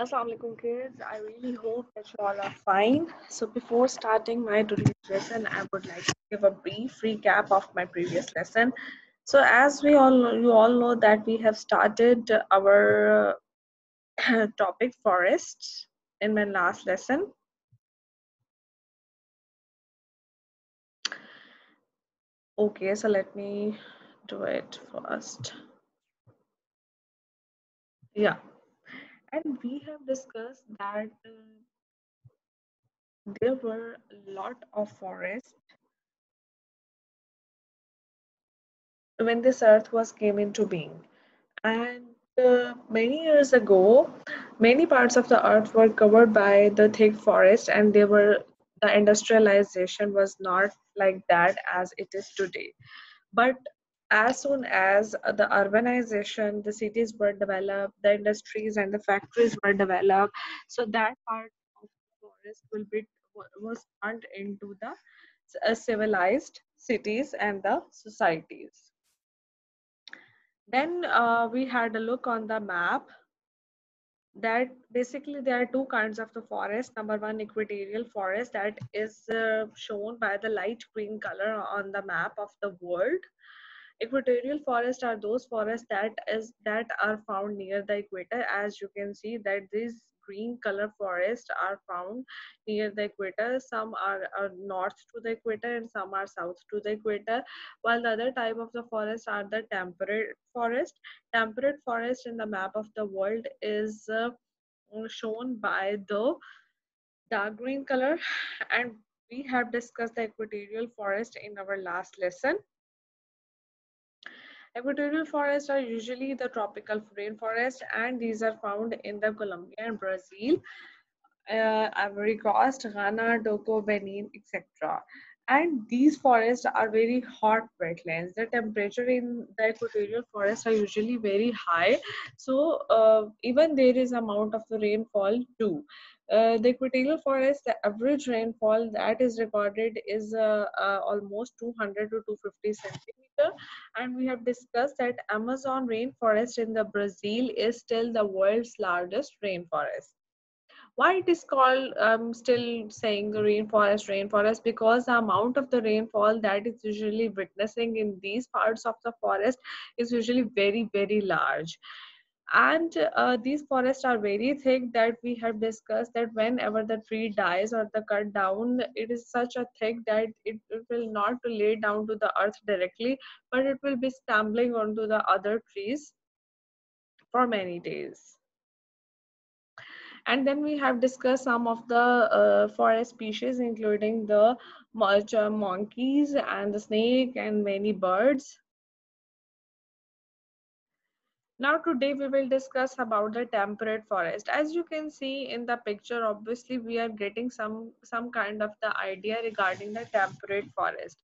Assalamualaikum kids. I really hope that you all are fine. So before starting my today's lesson, I would like to give a brief recap of my previous lesson. So as we all you all know that we have started our uh, topic forests in my last lesson. Okay, so let me do it first. Yeah and we have discussed that uh, there were a lot of forests. When this earth was came into being. And uh, many years ago many parts of the earth were covered by the thick forest and they were the industrialization was not like that as it is today. But as soon as the urbanization, the cities were developed, the industries and the factories were developed, so that part of the forest will be was turned into the uh, civilized cities and the societies. Then uh, we had a look on the map that basically there are two kinds of the forest. Number one equatorial forest that is uh, shown by the light green color on the map of the world equatorial forests are those forests that is that are found near the equator. As you can see that these green color forests are found near the equator. Some are, are north to the equator and some are south to the equator. While the other type of the forest are the temperate forest. Temperate forest in the map of the world is uh, shown by the dark green color. And we have discussed the equatorial forest in our last lesson Equatorial forests are usually the tropical rainforest and these are found in the Colombia and Brazil, uh, Ivory Coast, Ghana, Togo, Benin, etc. And these forests are very hot wetlands. The temperature in the equatorial forests are usually very high. So uh, even there is amount of the rainfall too. Uh, the equatorial forest, the average rainfall that is recorded is uh, uh, almost 200 to 250 centimeter. And we have discussed that Amazon rainforest in the Brazil is still the world's largest rainforest. Why it is called um, still saying rainforest, rainforest? Because the amount of the rainfall that is usually witnessing in these parts of the forest is usually very, very large and uh, these forests are very thick that we have discussed that whenever the tree dies or the cut down it is such a thick that it, it will not lay down to the earth directly but it will be stumbling onto the other trees for many days and then we have discussed some of the uh, forest species including the uh, monkeys and the snake and many birds now today we will discuss about the temperate forest. As you can see in the picture, obviously we are getting some, some kind of the idea regarding the temperate forest.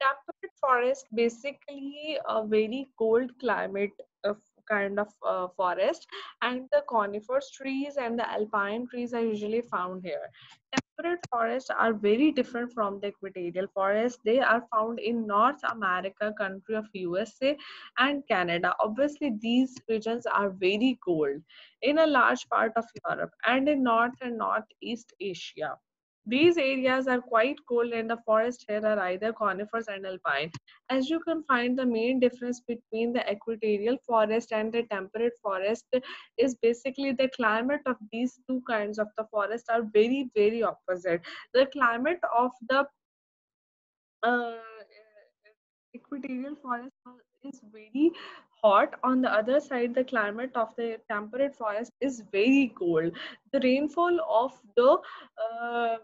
Temperate forest basically a very cold climate of kind of uh, forest and the coniferous trees and the alpine trees are usually found here temperate forests are very different from the equatorial forests. They are found in North America, country of USA and Canada. Obviously, these regions are very cold in a large part of Europe and in North and Northeast Asia. These areas are quite cold and the forest here are either conifers and alpine. As you can find the main difference between the equatorial forest and the temperate forest is basically the climate of these two kinds of the forest are very very opposite. The climate of the uh, equatorial forest is very hot on the other side the climate of the temperate forest is very cold the rainfall of the uh,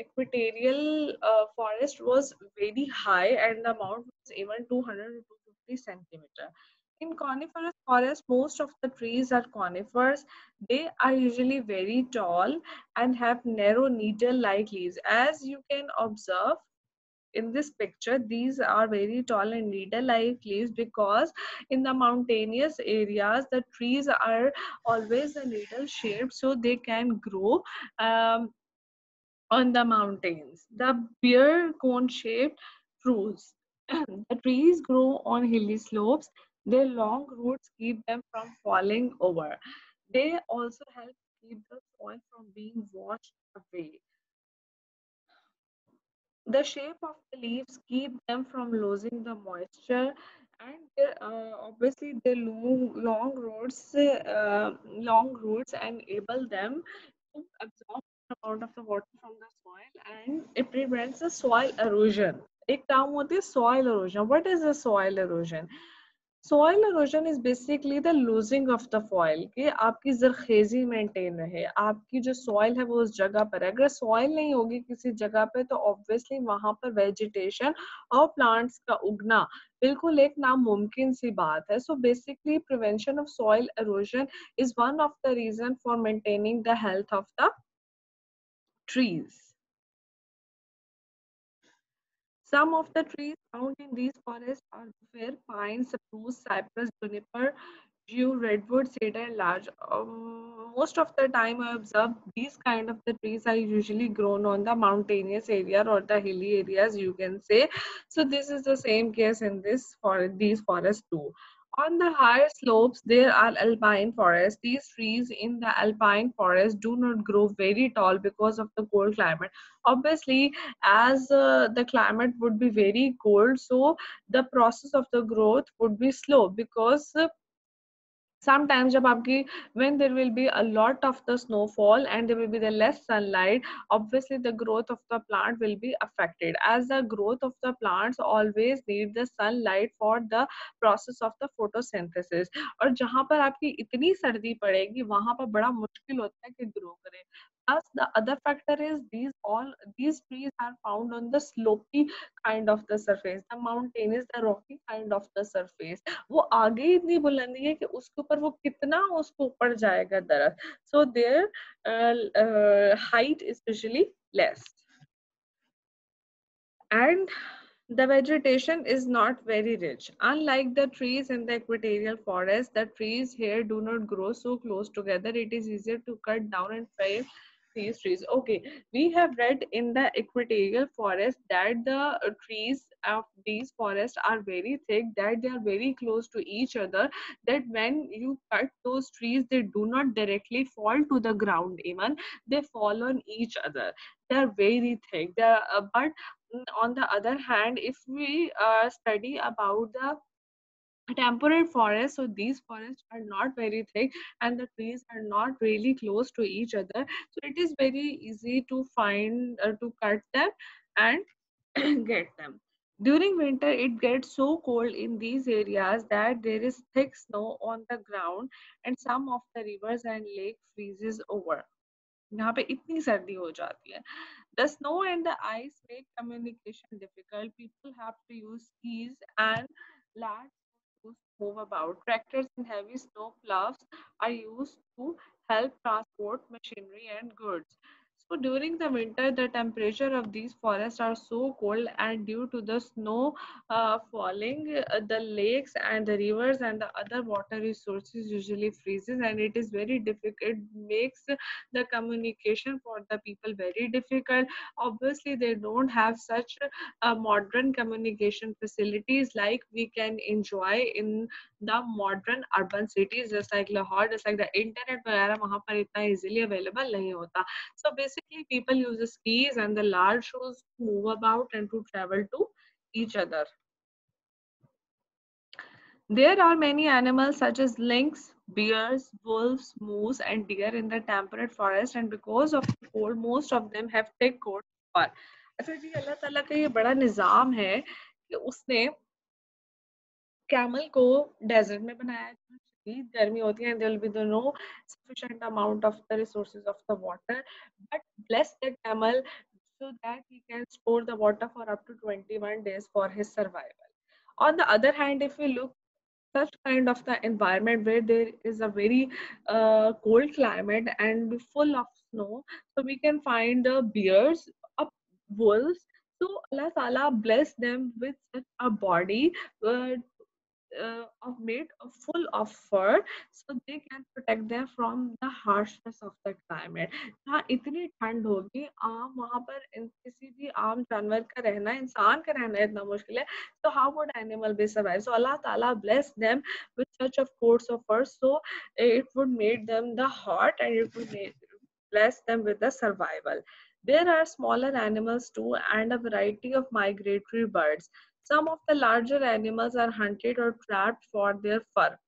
equatorial uh, forest was very high and the amount was even 200 to 250 centimeter. In coniferous forest, most of the trees are conifers. They are usually very tall and have narrow needle-like leaves. As you can observe, in this picture these are very tall and needle-like leaves because in the mountainous areas the trees are always a needle shaped so they can grow um, on the mountains. The beer cone shaped trees. the trees grow on hilly slopes. Their long roots keep them from falling over. They also help keep the soil from being washed away. The shape of the leaves keep them from losing the moisture and uh, obviously the long, long roots uh, long roots enable them to absorb amount of the water from the soil and it prevents the soil erosion. एक term होती है soil erosion. What is the soil erosion? Soil erosion is basically the losing of the soil कि आपकी जरखेजी maintain रहे। आपकी जो soil है वो उस जगह पर है। अगर सॉइल नहीं होगी किसी जगह पे तो ऑब्वियसली वहाँ पर वेजिटेशन और प्लांट्स का उगना बिल्कुल एक नामुमकिन सी बात है। So basically prevention of soil erosion is one of the reason for maintaining the health of the trees Some of the trees found in these forests are fir, pine, spruce, cypress, juniper, yew, redwood, cedar, and larch. Um, most of the time I observe these kind of the trees are usually grown on the mountainous area or the hilly areas you can say. So this is the same case in this for these forests too. On the higher slopes, there are alpine forests. These trees in the alpine forest do not grow very tall because of the cold climate. Obviously, as uh, the climate would be very cold, so the process of the growth would be slow because uh, sometimes jab aapki when there will be a lot of the snowfall and there will be the less sunlight obviously the growth of the plant will be affected as the growth of the plants always need the sunlight for the process of the photosynthesis और jahan पर आपकी इतनी सर्दी पड़ेगी wahan पर बड़ा मुश्किल होता है कि ग्रो करे Plus, the other factor is these all these trees are found on the slopy kind of the surface. The mountain is the rocky kind of the surface. वो आगे इतनी बुलंदी है कि उसके ऊपर वो कितना उसको ऊपर जाएगा दरख्त. So their uh, uh, height is usually less. And the vegetation is not very rich. Unlike the trees in the equatorial forest, the trees here do not grow so close together. It is easier to cut down and fell these trees. Okay we have read in the equatorial forest that the uh, trees of these forests are very thick that they are very close to each other that when you cut those trees they do not directly fall to the ground even they fall on each other. They are very thick. Uh, but mm, on the other hand if we uh, study about the temperate forests so these forests are not very thick and the trees are not really close to each other so it is very easy to find uh, to cut them and get them during winter it gets so cold in these areas that there is thick snow on the ground and some of the rivers and lake freezes over यहाँ पे इतनी सर्दी हो जाती है the snow and the ice make communication difficult people have to use skis and large move about. Tractors and heavy snow plows are used to help transport machinery and goods. So during the winter, the temperature of these forests are so cold and due to the snow uh, falling, uh, the lakes and the rivers and the other water resources usually freezes and it is very difficult, it makes the communication for the people very difficult. Obviously, they don't have such uh, modern communication facilities like we can enjoy in the modern urban cities just like Lahore, just like the internet वगैरह वहाँ पर इतना easily available नहीं होता. So basically people use the skis and the large shoes to move about and to travel to each other. There are many animals such as lynx, bears, wolves, moose, and deer in the temperate forest, and because of the cold, most of them have thick coat fur. अच्छा जी अल्लाह ताला का ये बड़ा निज़ाम है कि उसने camel को desert में बनाया शदीद गर्मी होती है there will be the no sufficient amount of the resources of the water but bless the camel so that he can store the water for up to 21 days for his survival on the other hand if we look such kind of the environment where there is a very uh, cold climate and full of snow so we can find the bears up wolves so allah ta'ala bless them with such a body uh, uh, of made full of fur so they can protect them from the harshness of the climate हाँ इतनी ठंड होगी आम वहाँ पर किसी भी आम जानवर का रहना इंसान का रहना इतना मुश्किल है so how would animal be survive so Allah Ta'ala bless them with such of coats of fur so it would make them the hot and it would bless them with the survival there are smaller animals too and a variety of migratory birds some of the larger animals are hunted or trapped for their fur.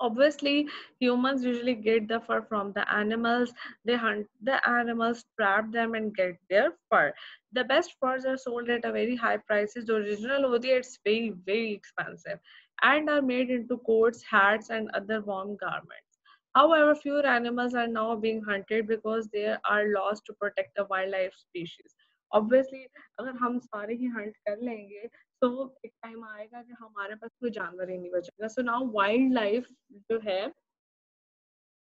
Obviously, humans usually get the fur from the animals. They hunt the animals, trap them, and get their fur. The best furs are sold at a very high prices. The original Odi, it's very, very expensive and are made into coats, hats, and other warm garments. However, fewer animals are now being hunted because there are laws to protect the wildlife species. Obviously अगर हम सारे ही Hunt कर लेंगे तो एक time आएगा कि हमारे पास कोई जानवर ही नहीं बचेगा सो नाउ वाइल्ड लाइफ जो है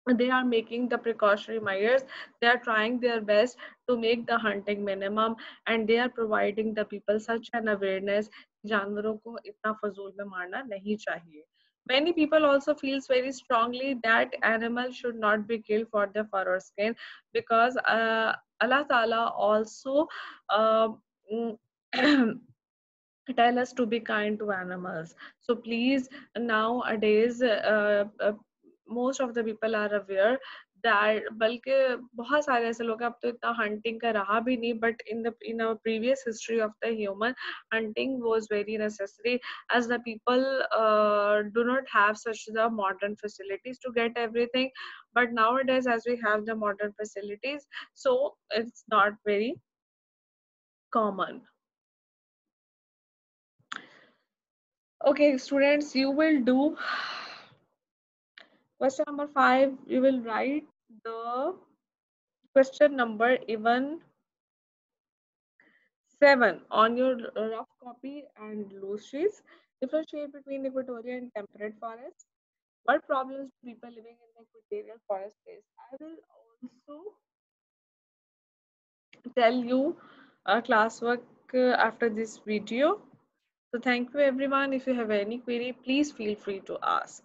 they are making the precautionary measures they are trying their best to make the hunting minimum and they are providing the people such an awareness जानवरों को इतना फजूल में मारना नहीं चाहिए Many people also feels very strongly that animals should not be killed for their fur or skin because uh, Allah Ta'ala also uh, tell us to be kind to animals. So please nowadays uh, uh, most of the people are aware that बल्कि बहुत सारे ऐसे लोग अब तो इतना hunting का रहा भी नहीं but in the in our previous history of the human hunting was very necessary as the people uh, do not have such the modern facilities to get everything but nowadays as we have the modern facilities so it's not very common okay students you will do question number 5 you will write the question number even 7 on your rough copy and loose sheets. Differentiate between equatorial and temperate forests. What problems do people living in the equatorial forest face? I will also tell you a classwork uh, after this video. So thank you everyone. If you have any query, please feel free to ask.